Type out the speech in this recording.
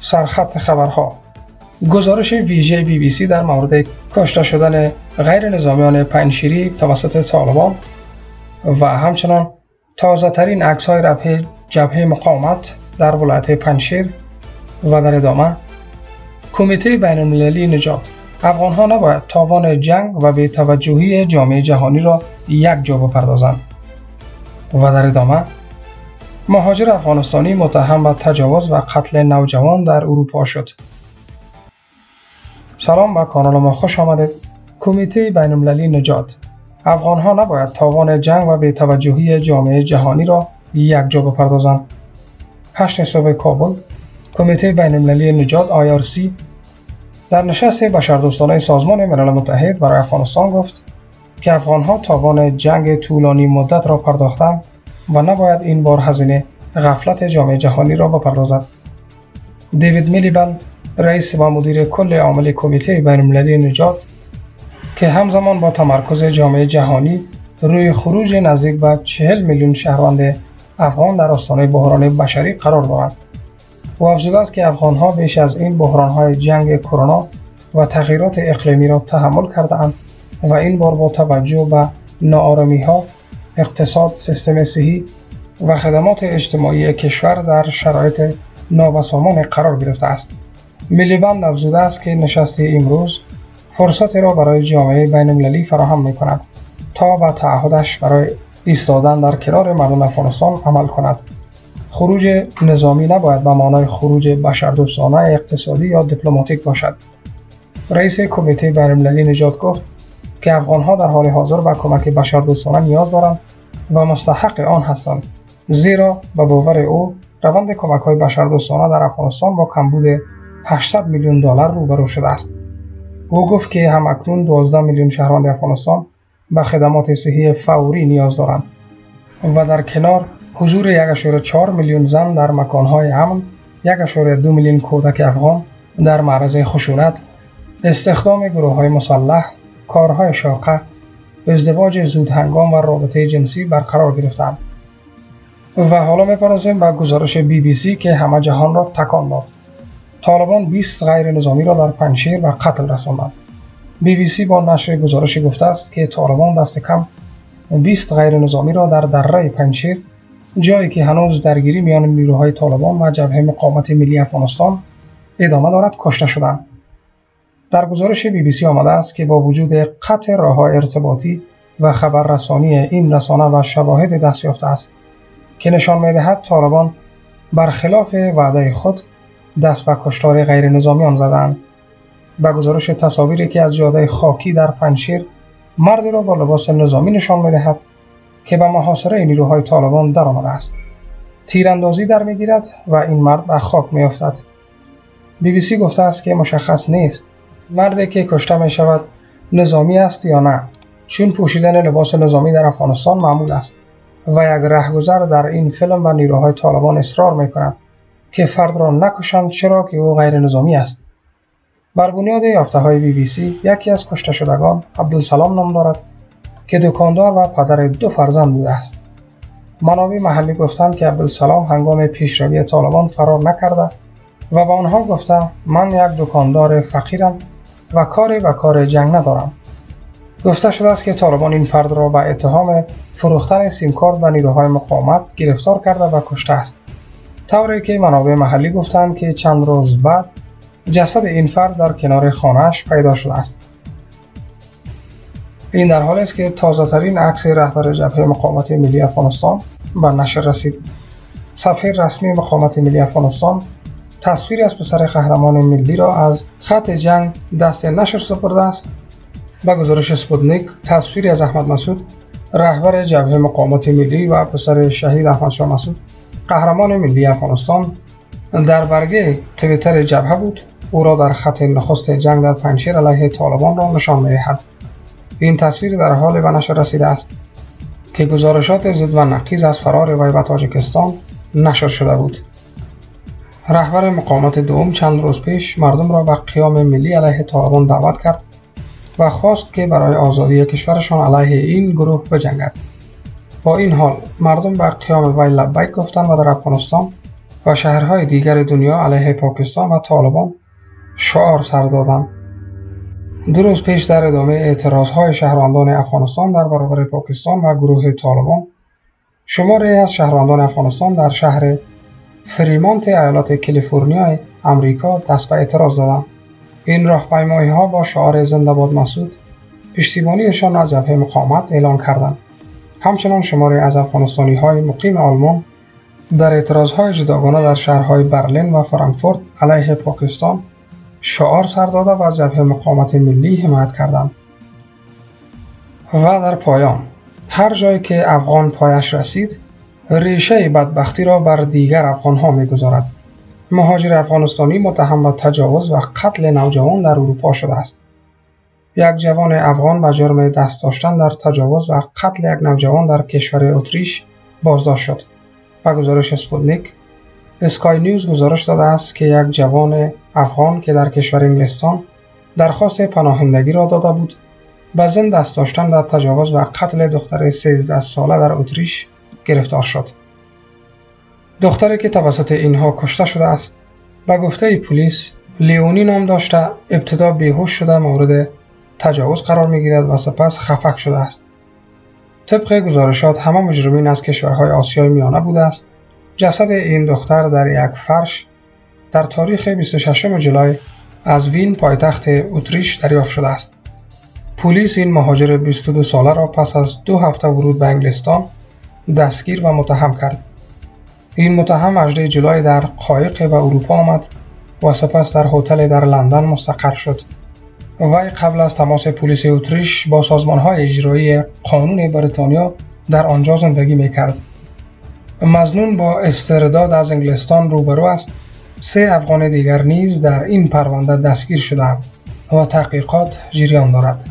سرخط خبرها. گزارش ویژه بی بی سی در مورد کشته شدن غیر نظامیان پنشیری توسط طالبان و همچنان تازه ترین عکس های رفع جبهه مقاومت در ولایت پنشیر و در ادامه کمیته بین المللی نجات. افغان ها نباید تاوان جنگ و به توجهی جامعه جهانی را یک جا بپردازند. و در ادامه مهاجر افغانستانی متهم به تجاوز و قتل نوجوان در اروپا شد. سلام به کانال ما خوش آمدید کمیته بین المللی نجات. افغان ها نباید تاوان جنگ و به توجهی جامعه جهانی را یک جا بپردازند. هشت صبح کابل کمیته بین المللی نجات IRC در نشست بشردوستانه سازمان ملل متحد برای افغانستان گفت که افغان ها تاوان جنگ طولانی مدت را پرداختند و نباید این بار هزینه غفلت جامعه جهانی را بپردازد. دیوید میلیبن رئیس و مدیر کل عامل کمیته بین المللی نجات که همزمان با تمرکز جامعه جهانی روی خروج نزدیک به 40 میلیون شهروند افغان در آستانه بحران بشری قرار دارند و افزوده است که افغان ها بیش از این بحران های جنگ کرونا و تغییرات اقلیمی را تحمل کردهاند و این بار با توجه به ناآرامی ها اقتصاد سیستم صحی و خدمات اجتماعی کشور در شرایط نابسامان قرار گرفته است. میلیبند افزوده است که نشست امروز فرصتی را برای جامعه بین المللی فراهم می کند تا به تعهدش برای ایستادن در کنار مردم افغانستان عمل کند. خروج نظامی نباید به معنای خروج بشردوستانه اقتصادی یا دیپلماتیک باشد. رئیس کمیته بین المللی نجات گفت که افغانها در حال حاضر به کمک بشردوستانه نیاز دارند و مستحق آن هستند زیرا به باور او روند کمک های بشردوستانه در افغانستان با کمبود 800 میلیون دلار روبرو شده است. او گفت که همکنون 12 میلیون شهروند افغانستان به خدمات صحی فوری نیاز دارند و در کنار حضور 1.4 میلیون زن در مکانهای امن 1.2 میلیون کودک افغان در معرض خشونت استخدام گروه های مسلح کارهای شاقه ازدواج زود هنگام و رابطه جنسی برقرار گرفتند و حالا می‌پردازیم به گزارش بی بی سی که همه جهان را تکان داد. طالبان 20 غیر نظامی را در پنشیر و قتل رساندند. بی بی سی با نشر گزارش گفته است که طالبان دست کم 20 غیر نظامی را در دره پنشیر جایی که هنوز درگیری میان نیروهای طالبان و جبهه مقاومت ملی افغانستان ادامه دارد کشته شدند. در گزارش بی بی سی آمده است که با وجود قطع راه ارتباطی و خبررسانی این رسانه و شواهد دست یافته است که نشان می‌دهد طالبان برخلاف وعده خود دست به کشتار غیر نظامیان زدند به گزارش تصاویری که از جاده خاکی در پنشیر مردی را با لباس نظامی نشان می‌دهد که به محاصره نیروهای طالبان درآمده است. تیراندازی در می‌گیرد و این مرد به خاک میافتد. بی بی سی گفته است که مشخص نیست مردی که کشته می شود نظامی است یا نه؟ چون پوشیدن لباس نظامی در افغانستان معمول است و یک رهگذر در این فیلم و نیروهای طالبان اصرار می کند که فرد را نکشند چرا که او غیر نظامی است. بر بنیاد یافته های بی بی سی یکی از کشته شدگان عبدالسلام نام دارد که دکاندار و پدر دو فرزند بوده است. منابع محلی گفتند که عبدالسلام هنگام پیشروی طالبان فرار نکرده و به آنها گفته من یک دکاندار فقیرم و کاری به کار جنگ ندارم. گفته شده است که طالبان این فرد را به اتهام فروختن سیمکارت به نیروهای مقاومت گرفتار کرده و کشته است. طوری که منابع محلی گفتند که چند روز بعد جسد این فرد در کنار خانهش پیدا شده است. این در حالی است که تازه ترین عکس رهبر جبهه مقاومت ملی افغانستان به نشر رسید. صفحه رسمی مقاومت ملی افغانستان تصویری از پسر قهرمان ملی را از خط جنگ دست نشر سپرده است. به گزارش سپوتنیک تصویری از احمد مسعود رهبر جبهه مقاومت ملی و پسر شهید احمد شاه مسعود قهرمان ملی افغانستان در برگه تویتر جبهه بود. او را در خط نخست جنگ در پنشیر علیه طالبان را نشان می‌دهد. این تصویر در حال به نشر رسیده است که گزارشات ضد و نقیز از فرار وی به تاجیکستان نشر شده بود. رهبر مقاومت دوم چند روز پیش مردم را به قیام ملی علیه طالبان دعوت کرد و خواست که برای آزادی کشورشان علیه این گروه بجنگد با این حال مردم به قیام وی لبیک گفتند و در افغانستان و شهرهای دیگر دنیا علیه پاکستان و طالبان شعار سر دادند. دو روز پیش در ادامه اعتراض های شهروندان افغانستان در برابر پاکستان و گروه طالبان شماری از شهروندان افغانستان در شهر فریمانت ایالات کالیفرنیا امریکا دست به اعتراض زدند این راهپیمایی ها با شعار زنده باد مسعود پشتیبانیشان از جبهه مقاومت اعلان کردند. همچنان شماری از افغانستانی های مقیم آلمان در اعتراض های جداگانه در شهرهای برلین و فرانکفورت علیه پاکستان شعار سر داده و از جبهه مقاومت ملی حمایت کردند. و در پایان هر جایی که افغان پایش رسید ریشه بدبختی را بر دیگر افغان ها می گذارد. مهاجر افغانستانی متهم به تجاوز و قتل نوجوان در اروپا شده است. یک جوان افغان به جرم دست داشتن در تجاوز و قتل یک نوجوان در کشور اتریش بازداشت شد. به گزارش سپوتنیک اسکای نیوز گزارش داده است که یک جوان افغان که در کشور انگلستان درخواست پناهندگی را داده بود به ظن دست داشتن در تجاوز و قتل دختر 13 ساله در اتریش گرفتار شد. دختری که توسط اینها کشته شده است به گفته پلیس لیونی نام داشته ابتدا بیهوش شده مورد تجاوز قرار می گیرد و سپس خفک شده است. طبق گزارشات همه مجرمین از کشورهای آسیای میانه بوده است. جسد این دختر در یک فرش در تاریخ 26 جولای از وین پایتخت اتریش دریافت شده است. پلیس این مهاجر 22 ساله را پس از دو هفته ورود به انگلستان دستگیر و متهم کرد. این متهم 18 جولای در قایق به اروپا آمد و سپس در هتل در لندن مستقر شد. وی قبل از تماس پلیس اتریش با سازمان های اجرایی قانون بریتانیا در آنجا زندگی می کرد. مزنون با استرداد از انگلستان روبرو است سه افغان دیگر نیز در این پرونده دستگیر شدند و تحقیقات جریان دارد